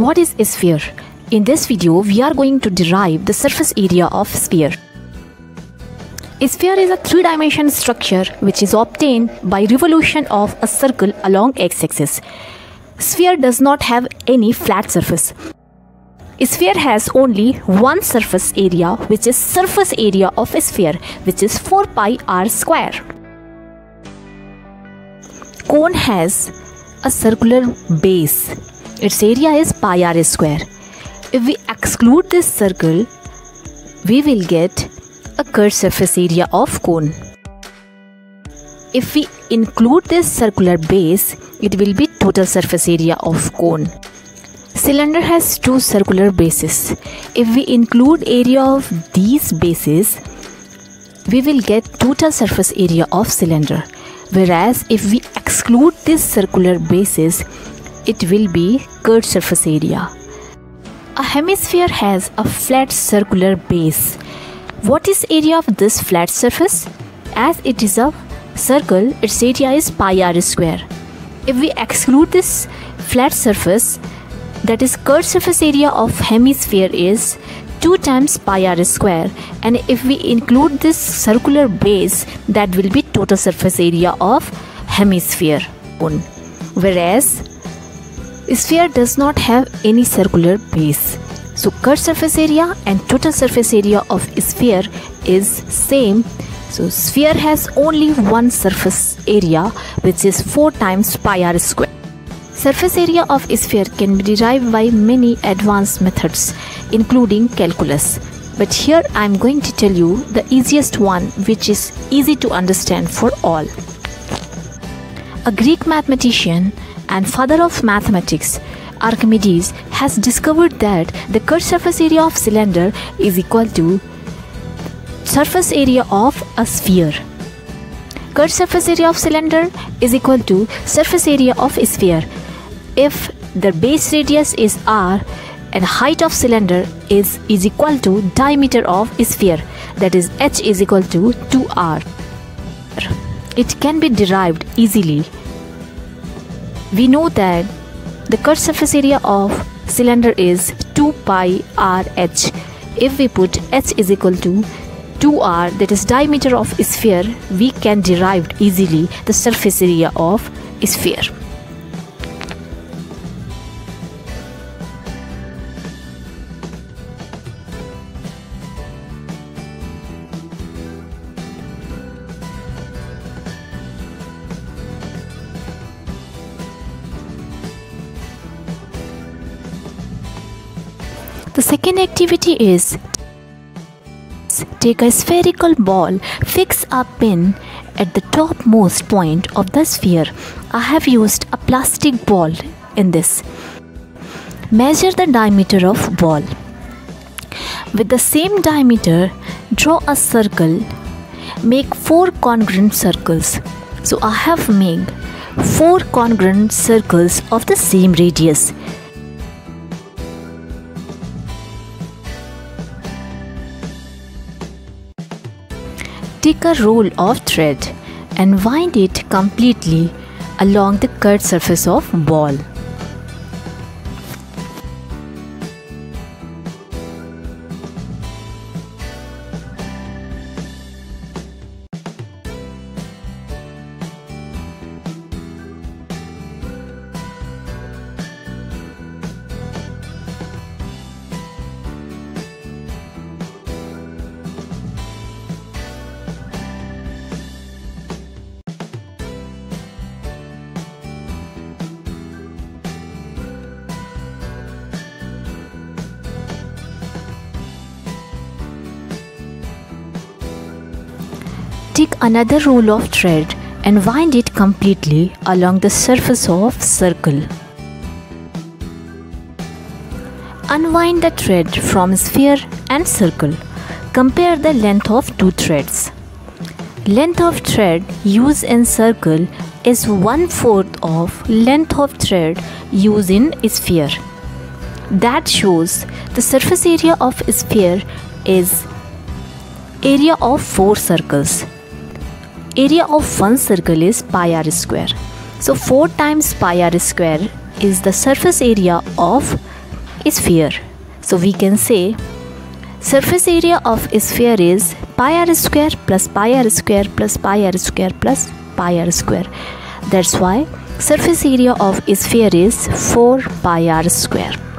What is a sphere? In this video, we are going to derive the surface area of sphere. A sphere is a three-dimensional structure which is obtained by revolution of a circle along x-axis. Sphere does not have any flat surface. A sphere has only one surface area which is surface area of a sphere which is 4 pi r square. Cone has a circular base. Its area is pi r square. If we exclude this circle, we will get a curved surface area of cone. If we include this circular base, it will be total surface area of cone. Cylinder has two circular bases. If we include area of these bases, we will get total surface area of cylinder. Whereas if we exclude this circular bases, it will be curved surface area. A hemisphere has a flat circular base. What is area of this flat surface? As it is a circle, its area is pi r square. If we exclude this flat surface, that is curved surface area of hemisphere is 2 times pi r square and if we include this circular base that will be total surface area of hemisphere whereas sphere does not have any circular base so curved surface area and total surface area of sphere is same so sphere has only one surface area which is 4 times pi r square Surface area of sphere can be derived by many advanced methods, including calculus. But here I am going to tell you the easiest one, which is easy to understand for all. A Greek mathematician and father of mathematics, Archimedes, has discovered that the curved surface area of cylinder is equal to surface area of a sphere. Curved surface area of cylinder is equal to surface area of a sphere. If the base radius is r and height of cylinder is is equal to diameter of sphere that is h is equal to 2r it can be derived easily we know that the curved surface area of cylinder is 2 pi r h. If we put h is equal to 2r that is diameter of sphere we can derive easily the surface area of sphere The second activity is take a spherical ball, fix a pin at the topmost point of the sphere. I have used a plastic ball in this. Measure the diameter of ball. With the same diameter, draw a circle. Make four congruent circles. So I have made four congruent circles of the same radius. Take a roll of thread and wind it completely along the curved surface of ball. Take another roll of thread and wind it completely along the surface of circle. Unwind the thread from sphere and circle. Compare the length of two threads. Length of thread used in circle is one fourth of length of thread used in sphere. That shows the surface area of sphere is area of four circles area of one circle is pi r square. So 4 times pi r square is the surface area of a sphere. So we can say surface area of a sphere is pi r square plus pi r square plus pi r square plus pi r square. That's why surface area of a sphere is 4 pi r square.